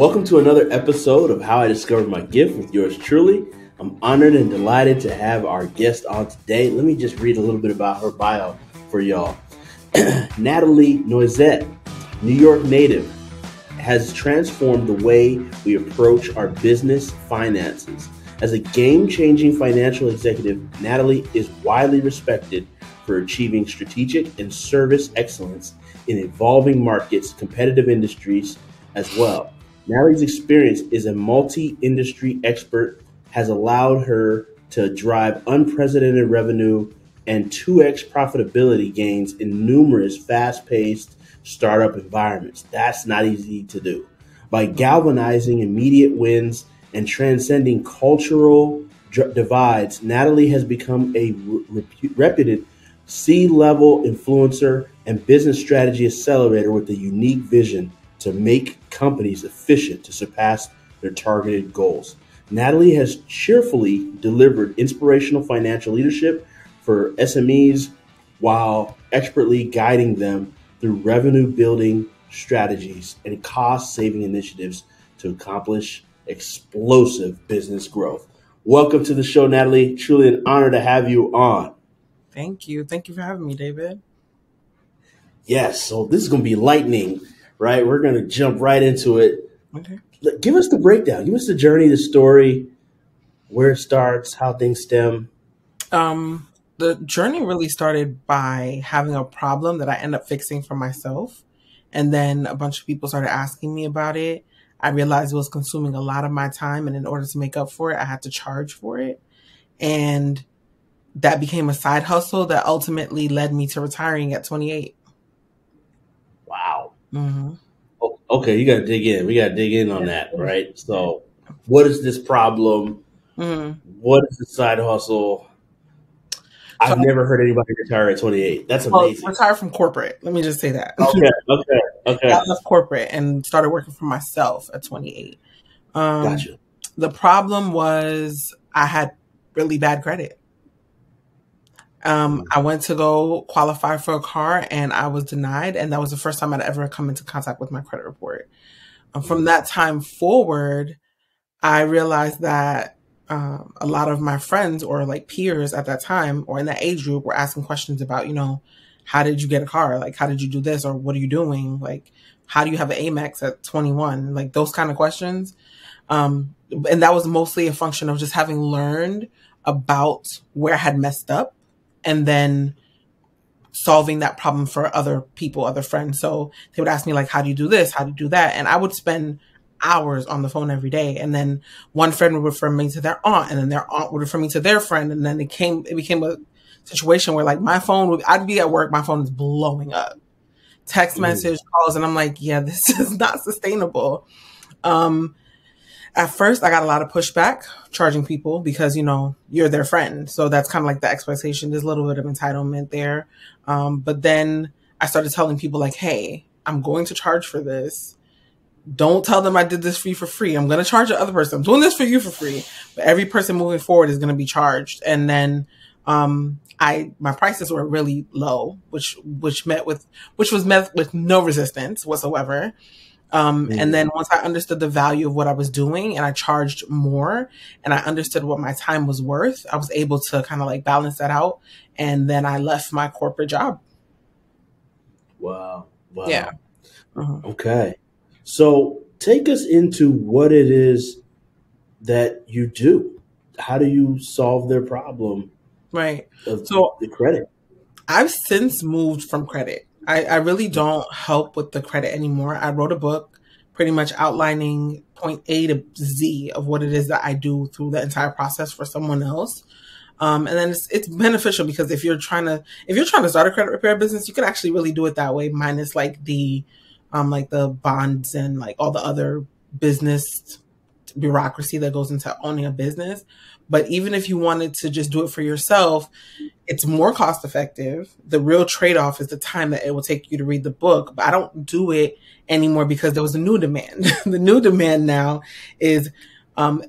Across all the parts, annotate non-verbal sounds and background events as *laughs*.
Welcome to another episode of How I Discovered My Gift with yours truly. I'm honored and delighted to have our guest on today. Let me just read a little bit about her bio for y'all. *clears throat* Nathalie Noisette, New York native, has transformed the way we approach our business finances. As a game changing financial executive, Nathalie is widely respected for achieving strategic and service excellence in evolving markets, competitive industries as well. Nathalie's experience as a multi industry expert has allowed her to drive unprecedented revenue and 2x profitability gains in numerous fast paced startup environments. That's not easy to do. By galvanizing immediate wins and transcending cultural divides, Nathalie has become a re- reputed C level influencer and business strategy accelerator with a unique vision to make companies efficient to surpass their targeted goals. Nathalie has cheerfully delivered inspirational financial leadership for SMEs while expertly guiding them through revenue building strategies and cost saving initiatives to accomplish explosive business growth. Welcome to the show, Nathalie. Truly an honor to have you on. Thank you. Thank you for having me, David. Yes, so this is going to be lightning, right? We're going to jump right into it. Okay. Give us the breakdown. Give us the journey, the story, where it starts, how things stem. Um, the journey really started by having a problem that I end up fixing for myself. And then a bunch of people started asking me about it. I realized it was consuming a lot of my time. And in order to make up for it, I had to charge for it. And that became a side hustle that ultimately led me to retiring at 28. Mm-hmm. Okay, you got to dig in. We got to dig in on that, right? So, what is this problem? Mm-hmm. What is the side hustle? I've So- never heard anybody retire at 28. That's Well, amazing. retired from corporate. Let me just say that. *laughs* Okay, okay, okay. I left corporate and started working for myself at 28. Um, Gotcha. The problem was I had really bad credit. Um, I went to go qualify for a car and I was denied, and that was the first time I'd ever come into contact with my credit report. Um, from that time forward, I realized that um, a lot of my friends or like peers at that time or in that age group were asking questions about, you know, how did you get a car? Like, how did you do this? Or what are you doing? Like, how do you have an Amex at 21? Like those kind of questions. Um, and that was mostly a function of just having learned about where I had messed up and then solving that problem for other people, other friends. So they would ask me like, how do you do this? How do you do that? And I would spend hours on the phone every day. And then one friend would refer me to their aunt and then their aunt would refer me to their friend. And then it came, it became a situation where like my phone would, I'd be at work, my phone is blowing up. Text Mm. message calls, and I'm like, yeah, this *laughs* is not sustainable. Um, at first, I got a lot of pushback charging people because you know you're their friend, so that's kind of like the expectation. There's a little bit of entitlement there, um, but then I started telling people like, "Hey, I'm going to charge for this. Don't tell them I did this for you for free. I'm going to charge the other person. I'm doing this for you for free, but every person moving forward is going to be charged." And then um, I my prices were really low, which which met with which was met with no resistance whatsoever. Um, Mhm. And then once I understood the value of what I was doing and I charged more and I understood what my time was worth, I was able to kind of like balance that out. And then I left my corporate job. Wow. Wow. Yeah. Mhm. Okay. So take us into what it is that you do. How do you solve their problem Right. of So- the credit? I've since moved from credit. I, I really don't help with the credit anymore. I wrote a book pretty much outlining point A to Z of what it is that I do through the entire process for someone else. Um, and then it's, it's beneficial because if you're trying to if you're trying to start a credit repair business, you can actually really do it that way, minus like the um like the bonds and like all the other business bureaucracy that goes into owning a business. But even if you wanted to just do it for yourself, it's more cost effective. The real trade off is the time that it will take you to read the book. But I don't do it anymore because there was a new demand. *laughs* the new demand now is um,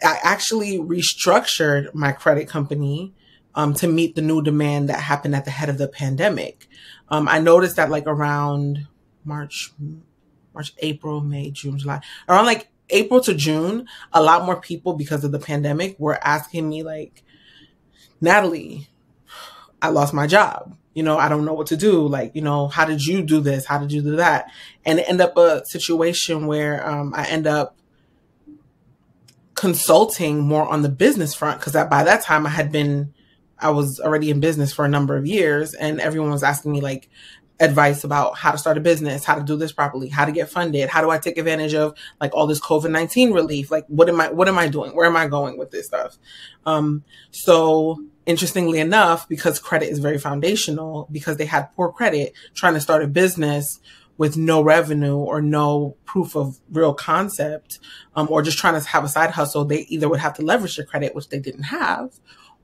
I actually restructured my credit company um, to meet the new demand that happened at the head of the pandemic. Um, I noticed that like around March, March, April, May, June, July, around like April to June, a lot more people because of the pandemic were asking me like, Nathalie, I lost my job. You know, I don't know what to do. Like, you know, how did you do this? How did you do that? And end up a situation where um, I end up consulting more on the business front because by that time I had been, I was already in business for a number of years, and everyone was asking me like, advice about how to start a business, how to do this properly, how to get funded, how do I take advantage of like all this COVID-19 relief? Like what am I what am I doing? Where am I going with this stuff? Um so interestingly enough, because credit is very foundational, because they had poor credit trying to start a business with no revenue or no proof of real concept, um, or just trying to have a side hustle, they either would have to leverage their credit, which they didn't have,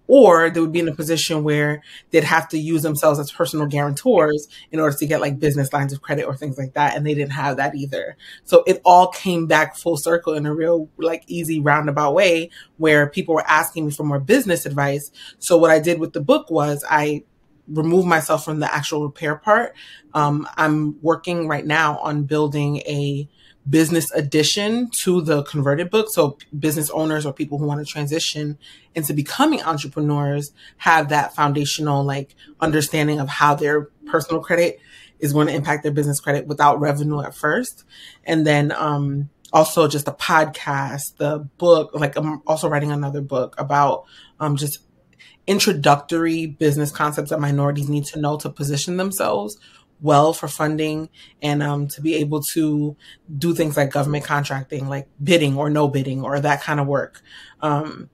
or they would be in a position where they'd have to use themselves as personal guarantors in order to get like business lines of credit or things like that. And they didn't have that either. So it all came back full circle in a real like easy roundabout way where people were asking me for more business advice. So what I did with the book was I removed myself from the actual repair part. Um, I'm working right now on building a business addition to the converted book. So business owners or people who want to transition into becoming entrepreneurs have that foundational like understanding of how their personal credit is going to impact their business credit without revenue at first. And then, um, also just a podcast, the book, like I'm also writing another book about, um, just introductory business concepts that minorities need to know to position themselves well for funding and um, to be able to do things like government contracting, like bidding or no bidding or that kind of work. Um,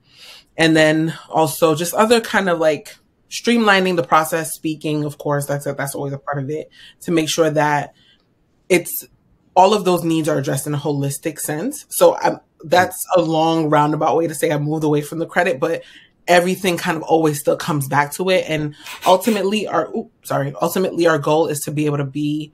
and then also just other kind of like streamlining the process, speaking, of course, that's a, that's always a part of it to make sure that it's all of those needs are addressed in a holistic sense. So I'm, that's a long roundabout way to say I moved away from the credit, but everything kind of always still comes back to it. And ultimately, our oops, sorry, ultimately our goal is to be able to be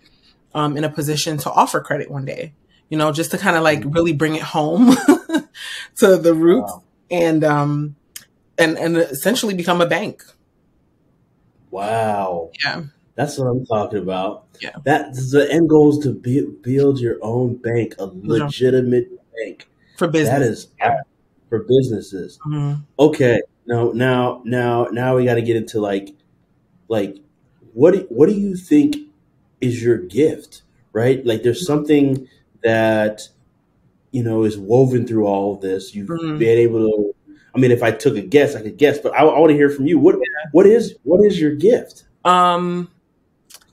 um, in a position to offer credit one day. You know, just to kind of like mm-hmm. really bring it home *laughs* to the roots wow. and um and and essentially become a bank. Wow. Yeah. That's what I'm talking about. Yeah. That's the end goal is to be, build your own bank, a legitimate bank for business. That is for businesses. Mm-hmm. Okay. No, now, now, now we got to get into like, like, what do, what do you think is your gift, right? Like, there's something that you know is woven through all of this. You've mm-hmm. been able to. I mean, if I took a guess, I could guess, but I, I want to hear from you. What yeah. what is what is your gift? Um,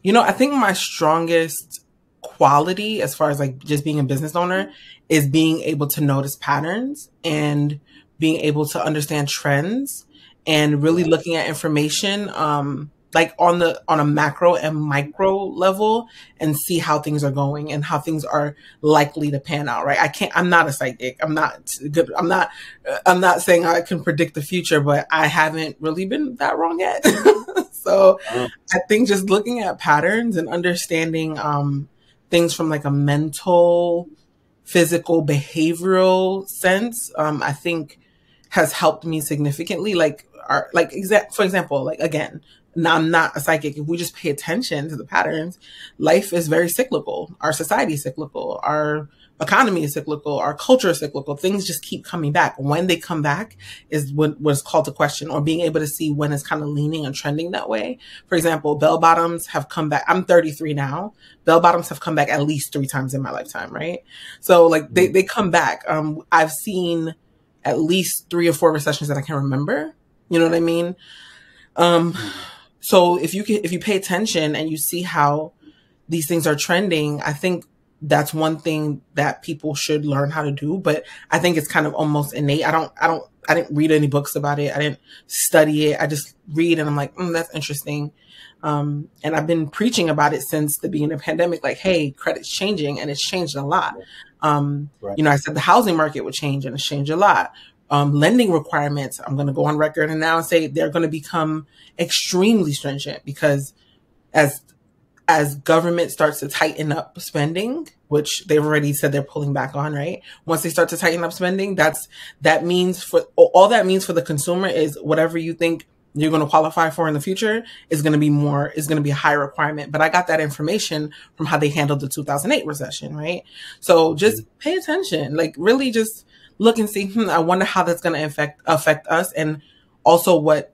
you know, I think my strongest quality as far as like just being a business owner is being able to notice patterns and being able to understand trends and really looking at information um, like on the on a macro and micro level and see how things are going and how things are likely to pan out right? I can't i'm not a psychic. I'm not good i'm not i'm not saying i can predict the future but i haven't really been that wrong yet. *laughs* So i think just looking at patterns and understanding um, things from like a mental physical behavioral sense um, i think has helped me significantly. Like, our, like exa- for example, like again, now I'm not a psychic. If we just pay attention to the patterns, life is very cyclical. Our society is cyclical. Our economy is cyclical. Our culture is cyclical. Things just keep coming back. When they come back is what was called to question or being able to see when it's kind of leaning and trending that way. For example, bell bottoms have come back. I'm 33 now. Bell bottoms have come back at least three times in my lifetime, right? So like they, they come back. Um, I've seen at least three or four recessions that I can remember. You know what I mean? Um, so if you can, if you pay attention and you see how these things are trending, I think that's one thing that people should learn how to do. But I think it's kind of almost innate. I don't, I don't, I didn't read any books about it. I didn't study it. I just read and I'm like, mm, that's interesting. Um, and I've been preaching about it since the beginning of the pandemic, like, hey, credit's changing and it's changed a lot. Um, right. You know, I said the housing market would change and it's changed a lot. Um, lending requirements, I'm going to go on record and now say they're going to become extremely stringent because as as government starts to tighten up spending, which they've already said they're pulling back on, right? Once they start to tighten up spending, that's that means for all that means for the consumer is whatever you think you're going to qualify for in the future is going to be more is going to be a higher requirement. But i got that information from how they handled the 2008 recession right? So just pay attention. Like really just look and see hmm, i wonder how that's going to affect affect us and also what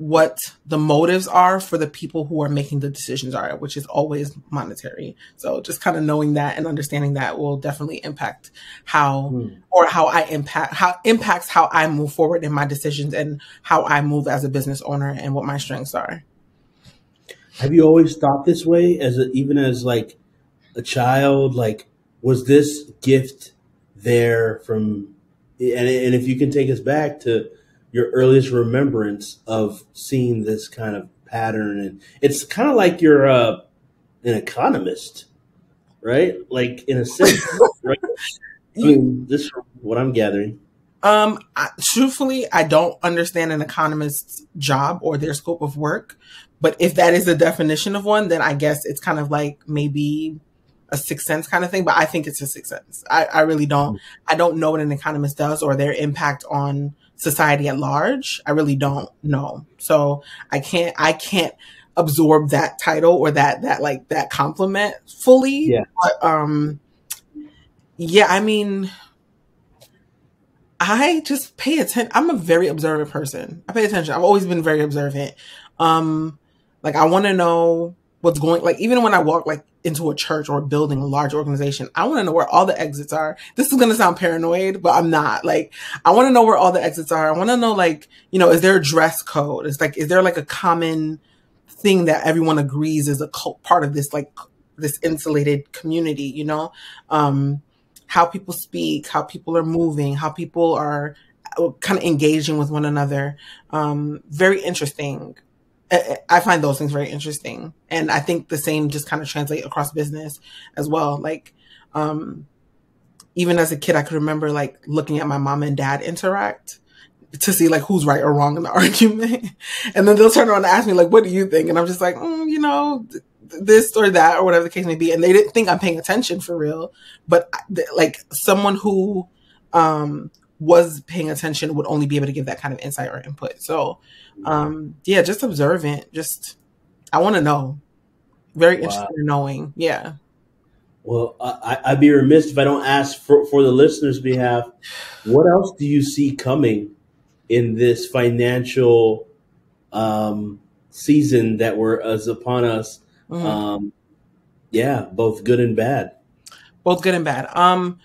what the motives are for the people who are making the decisions are, which is always monetary. So just kind of knowing that and understanding that will definitely impact how mm. or how I impact how impacts how I move forward in my decisions and how I move as a business owner and what my strengths are. Have you always thought this way as a, even as like a child like was this gift there from and and if you can take us back to your earliest remembrance of seeing this kind of pattern. And it's kind of like you're uh, an economist right? Like in a sense *laughs* right? I mean, this is what i'm gathering. Um I, truthfully i don't understand an economist's job or their scope of work but if that is the definition of one then i guess it's kind of like maybe a sixth sense kind of thing but i think it's a sixth sense. I, I really don't mm. i don't know what an economist does or their impact on society at large, I really don't know. So I can't, I can't absorb that title or that, that like that compliment fully. Yeah. But, um, yeah, I mean, I just pay attention. I'm a very observant person. I pay attention. I've always been very observant. Um, like I want to know what's going like even when I walk like into a church or a building, a large organization, I want to know where all the exits are. This is going to sound paranoid, but I'm not. Like, I want to know where all the exits are. I want to know, like, you know, is there a dress code? It's like, is there like a common thing that everyone agrees is a part of this, like, this insulated community, you know? Um, how people speak, how people are moving, how people are uh, kind of engaging with one another. Um, very interesting. I find those things very interesting. And I think the same just kind of translate across business as well. Like, um, even as a kid, I could remember like looking at my mom and dad interact to see like who's right or wrong in the *laughs* argument. and then they'll turn around and ask me like, what do you think? And I'm just like, mm, you know, th- this or that or whatever the case may be. And they didn't think I'm paying attention for real, but th- like someone who, um, was paying attention would only be able to give that kind of insight or input. So, um, yeah, just observant. Just I want to know. Very wow. interested in knowing. Yeah. Well, I, I'd be remiss if I don't ask for, for the listeners' behalf. What else do you see coming in this financial um, season that we're as upon us? Mm-hmm. Um, yeah, both good and bad. Both good and bad. Um,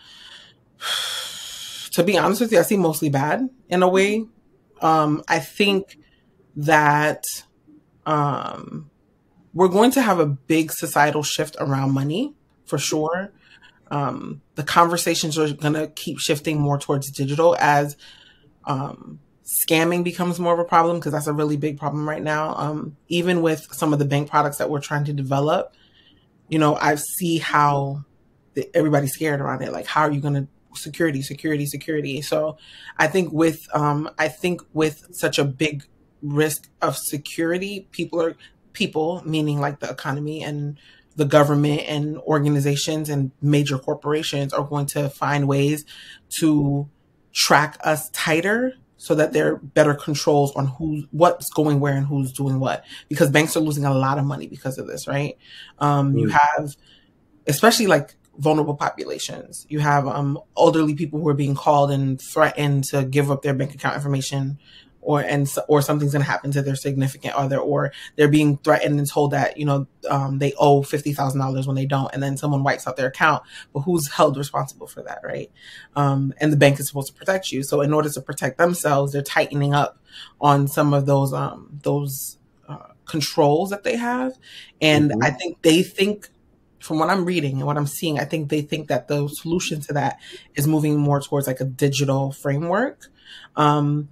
to be honest with you, I see mostly bad in a way. Um, I think that um, we're going to have a big societal shift around money for sure. Um, the conversations are going to keep shifting more towards digital as um, scamming becomes more of a problem because that's a really big problem right now. Um, even with some of the bank products that we're trying to develop, you know, I see how the, everybody's scared around it. Like, how are you going to security, security, security. So I think with um, I think with such a big risk of security, people are people, meaning like the economy and the government and organizations and major corporations are going to find ways to track us tighter so that there are better controls on who's what's going where and who's doing what because banks are losing a lot of money because of this right um, mm. you have especially like vulnerable populations. You have um, elderly people who are being called and threatened to give up their bank account information, or and or something's going to happen to their significant other, or they're being threatened and told that you know um, they owe fifty thousand dollars when they don't, and then someone wipes out their account. But who's held responsible for that, right? Um, and the bank is supposed to protect you. So in order to protect themselves, they're tightening up on some of those um, those uh, controls that they have, and mm-hmm. I think they think from what I'm reading and what I'm seeing, I think they think that the solution to that is moving more towards like a digital framework. Um,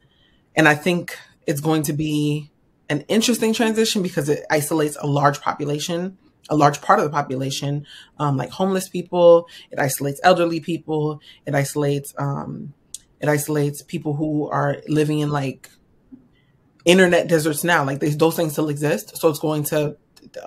and I think it's going to be an interesting transition because it isolates a large population, a large part of the population, um, like homeless people. It isolates elderly people. It isolates, um, it isolates people who are living in like internet deserts now. Like those things still exist. So it's going to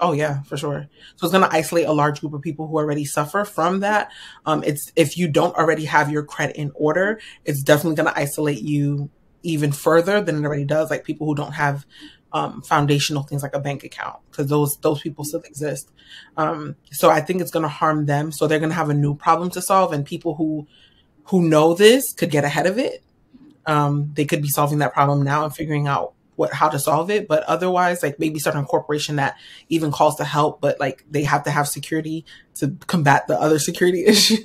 oh yeah, for sure. So it's going to isolate a large group of people who already suffer from that. Um, it's if you don't already have your credit in order, it's definitely going to isolate you even further than it already does, like people who don't have um, foundational things like a bank account, because those those people still exist. Um, so I think it's going to harm them. So they're going to have a new problem to solve, and people who who know this could get ahead of it. Um, they could be solving that problem now and figuring out what how to solve it. But otherwise, like maybe start a corporation that even calls to help, but like they have to have security to combat the other security *laughs* issues.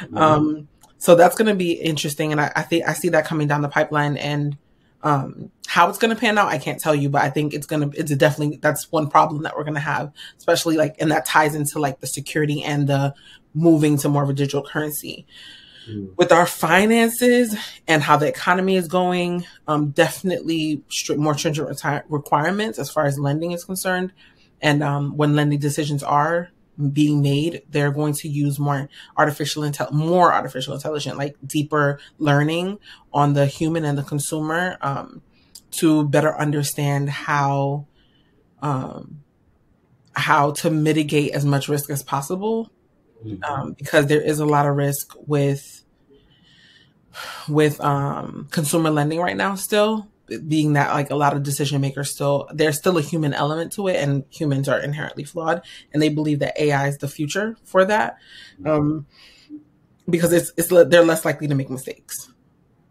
Mm-hmm. Um, so that's going to be interesting, and I, I think I see that coming down the pipeline. And um, how it's going to pan out, I can't tell you, but I think it's going to it's definitely that's one problem that we're going to have, especially like and that ties into like the security and the moving to more of a digital currency. Mm. With our finances and how the economy is going, um, definitely more stringent reti- requirements as far as lending is concerned. And um, when lending decisions are being made, they're going to use more artificial intel, more artificial intelligence, like deeper learning on the human and the consumer um, to better understand how um, how to mitigate as much risk as possible. Um, because there is a lot of risk with with um, consumer lending right now still being that like a lot of decision makers still there's still a human element to it and humans are inherently flawed and they believe that ai is the future for that um, because it's it's they're less likely to make mistakes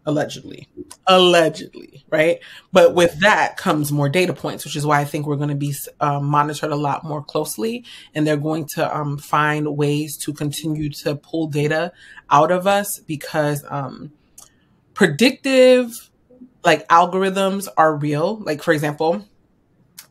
allegedly. Allegedly right? But with that comes more data points which is why i think we're going to be um, monitored a lot more closely. And they're going to um, find ways to continue to pull data out of us because um, predictive like algorithms are real. Like for example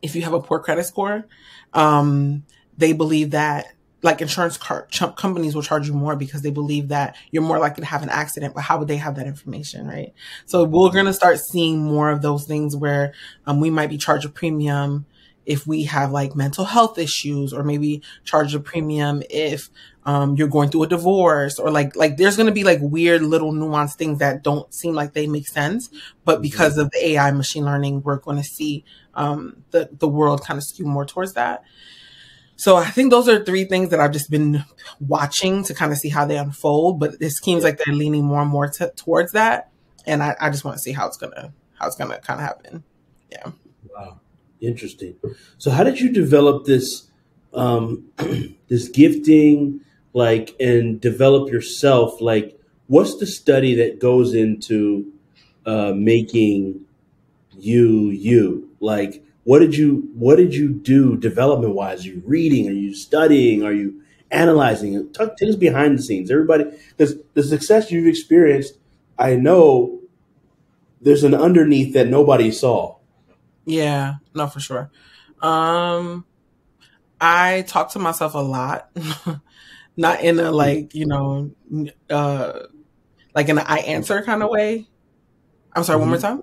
if you have a poor credit score um, they believe that like insurance car- ch- companies will charge you more because they believe that you're more likely to have an accident but how would they have that information right so we're going to start seeing more of those things where um, we might be charged a premium if we have like mental health issues or maybe charge a premium if um, you're going through a divorce or like like there's going to be like weird little nuanced things that don't seem like they make sense but mm-hmm. because of the ai machine learning we're going to see um, the the world kind of skew more towards that so I think those are three things that I've just been watching to kind of see how they unfold. But it seems like they're leaning more and more t- towards that, and I, I just want to see how it's gonna how it's gonna kind of happen. Yeah. Wow, interesting. So how did you develop this um, *clears throat* this gifting, like, and develop yourself? Like, what's the study that goes into uh, making you you? Like, what did you what did you do development wise? Are you reading? Are you studying? Are you analyzing? Talk, take us behind the scenes, everybody, because the success you've experienced, I know there's an underneath that nobody saw. Yeah, no, for sure. Um, I talk to myself a lot, *laughs* not in a like you know, uh, like in an I answer kind of way. I'm sorry, mm-hmm. one more mm-hmm. time.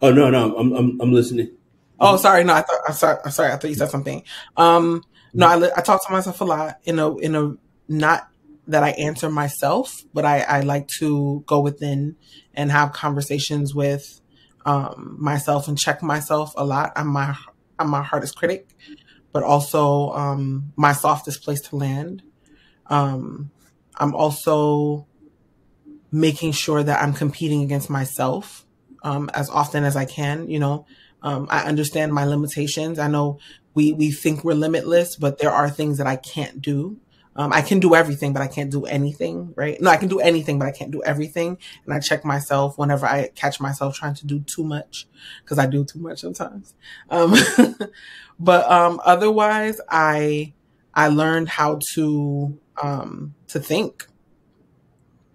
Oh no, no, I'm I'm, I'm listening. Oh, sorry. No, I thought. I'm sorry. I'm sorry. I thought you said something. Um, no, I, I talk to myself a lot in a in a not that I answer myself, but I, I like to go within and have conversations with um, myself and check myself a lot. I'm my I'm my hardest critic, but also um, my softest place to land. Um, I'm also making sure that I'm competing against myself um, as often as I can. You know, um, I understand my limitations. I know we we think we're limitless, but there are things that I can't do. Um, I can do everything, but I can't do anything, right? No, I can do anything, but I can't do everything. And I check myself whenever I catch myself trying to do too much, because I do too much sometimes. Um, *laughs* but um, otherwise, I I learned how to um, to think.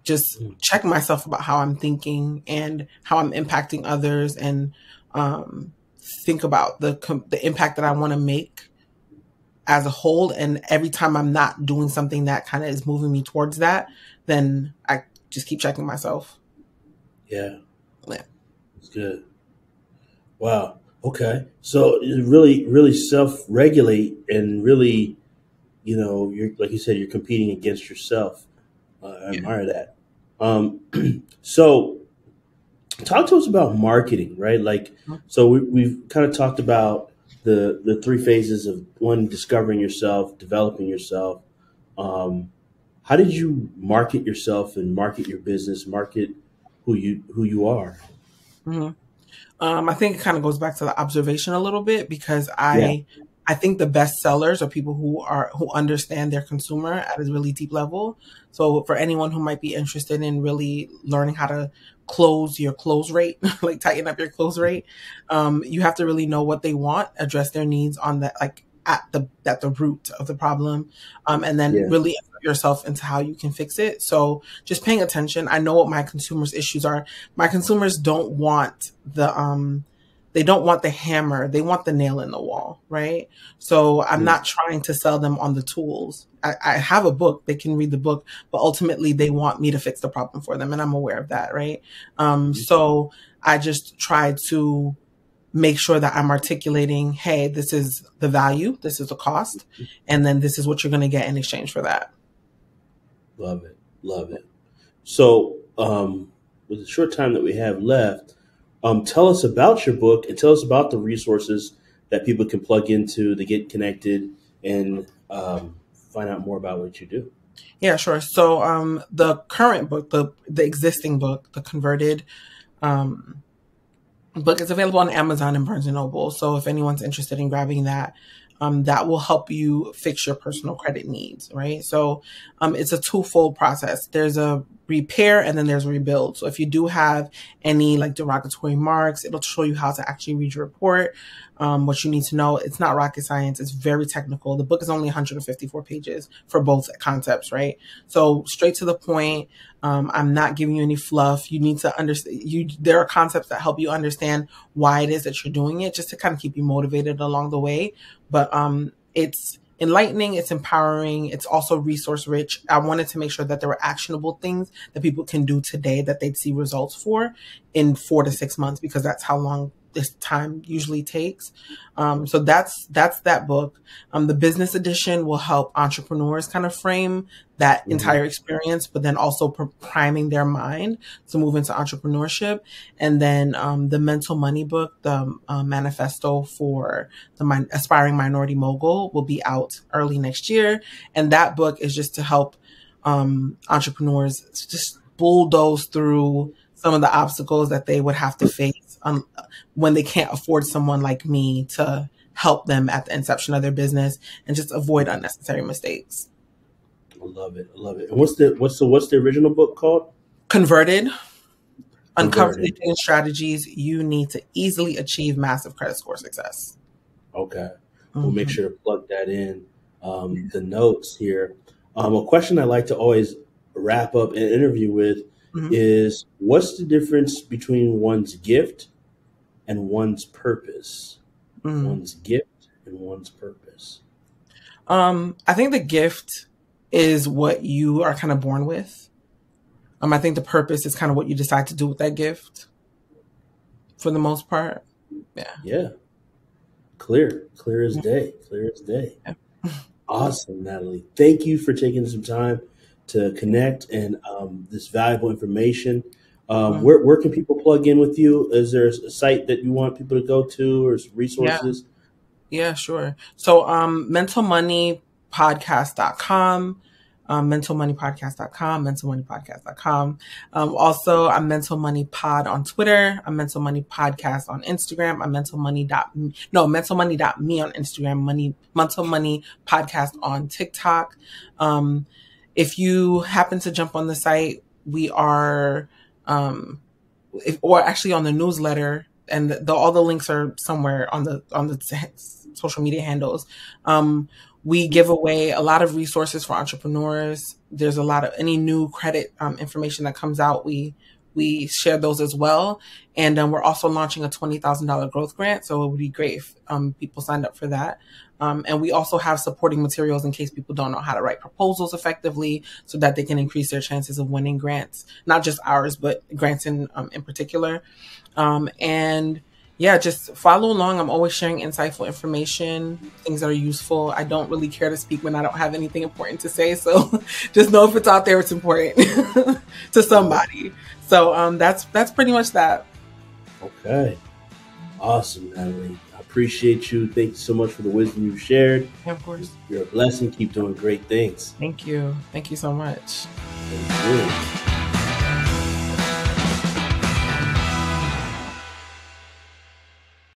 Just mm. check myself about how I'm thinking and how I'm impacting others, and um, think about the the impact that I want to make as a whole. And every time I'm not doing something that kind of is moving me towards that, then I just keep checking myself. Yeah. Yeah. It's good. Wow. Okay. So really, really self regulate and really, you know, you're like you said, you're competing against yourself. Uh, I yeah. admire that. Um, *clears throat* so talk to us about marketing, right? Like, so we, we've kind of talked about the the three phases of one discovering yourself, developing yourself. Um, how did you market yourself and market your business, market who you who you are? Mm-hmm. Um, I think it kind of goes back to the observation a little bit because I yeah. I think the best sellers are people who are who understand their consumer at a really deep level. So for anyone who might be interested in really learning how to close your close rate, *laughs* like tighten up your close rate, um, you have to really know what they want, address their needs on that like at the at the root of the problem, um, and then yeah. really yourself into how you can fix it. So just paying attention. I know what my consumers' issues are. My consumers don't want the um they don't want the hammer. They want the nail in the wall, right? So I'm mm. not trying to sell them on the tools. I, I, have a book. They can read the book, but ultimately they want me to fix the problem for them. And I'm aware of that, right? Um, mm. so I just try to make sure that I'm articulating, hey, this is the value, this is the cost, and then this is what you're going to get in exchange for that. Love it. Love it. So, um, with the short time that we have left, um, tell us about your book and tell us about the resources that people can plug into to get connected and um, find out more about what you do. Yeah, sure. So um, the current book, the the existing book, the converted um, book, is available on Amazon and Barnes and Noble. So if anyone's interested in grabbing that, um, that will help you fix your personal credit needs, right? So um, it's a twofold process. There's a repair and then there's rebuild. So if you do have any like derogatory marks, it'll show you how to actually read your report. Um, what you need to know. It's not rocket science. It's very technical. The book is only 154 pages for both concepts, right? So straight to the point. Um, I'm not giving you any fluff. You need to understand. You there are concepts that help you understand why it is that you're doing it, just to kind of keep you motivated along the way. But um, it's enlightening, it's empowering, it's also resource rich. I wanted to make sure that there were actionable things that people can do today that they'd see results for in four to six months because that's how long this time usually takes. Um, so that's that's that book. Um, the business edition will help entrepreneurs kind of frame that mm-hmm. entire experience, but then also priming their mind to move into entrepreneurship. And then um, the mental money book, the uh, manifesto for the min- aspiring minority mogul, will be out early next year. And that book is just to help um, entrepreneurs just bulldoze through some of the obstacles that they would have to face um, when they can't afford someone like me to help them at the inception of their business and just avoid unnecessary mistakes. I love it. I love it. And what's the what's the what's the original book called? Converted. Uncover the strategies you need to easily achieve massive credit score success. Okay. Mm-hmm. We'll make mm-hmm. sure to plug that in um, the notes here. Um, a question I like to always wrap up an interview with mm-hmm. is what's the difference between one's gift and one's purpose? Mm. One's gift and one's purpose. Um, I think the gift is what you are kind of born with. Um, I think the purpose is kind of what you decide to do with that gift for the most part. Yeah. Yeah. Clear, clear as day, clear as day. Yeah. *laughs* awesome, Nathalie. Thank you for taking some time to connect and um, this valuable information. Um, mm-hmm. where, where can people plug in with you? Is there a site that you want people to go to or resources? Yeah, yeah sure. So, um, mentalmoneypodcast.com, um, mentalmoneypodcast.com, mentalmoneypodcast.com. Um, also, I'm Mental Money Pod on Twitter. I'm Mental Money Podcast on Instagram. I'm Mental Money dot no Mental Money dot me on Instagram. Money Mental Money Podcast on TikTok. Um, if you happen to jump on the site, we are, um, if, or actually on the newsletter, and the, the, all the links are somewhere on the on the social media handles. Um, we give away a lot of resources for entrepreneurs. There's a lot of any new credit um, information that comes out. We we share those as well. And um, we're also launching a $20,000 growth grant. So it would be great if um, people signed up for that. Um, and we also have supporting materials in case people don't know how to write proposals effectively so that they can increase their chances of winning grants, not just ours, but grants in, um, in particular. Um, and yeah, just follow along. I'm always sharing insightful information, things that are useful. I don't really care to speak when I don't have anything important to say. So *laughs* just know if it's out there, it's important *laughs* to somebody. So um, that's that's pretty much that. Okay, awesome, Nathalie I appreciate you. Thank you so much for the wisdom you've shared. Yeah, of course. You're a blessing. Keep doing great things. Thank you. Thank you so much. Thank you.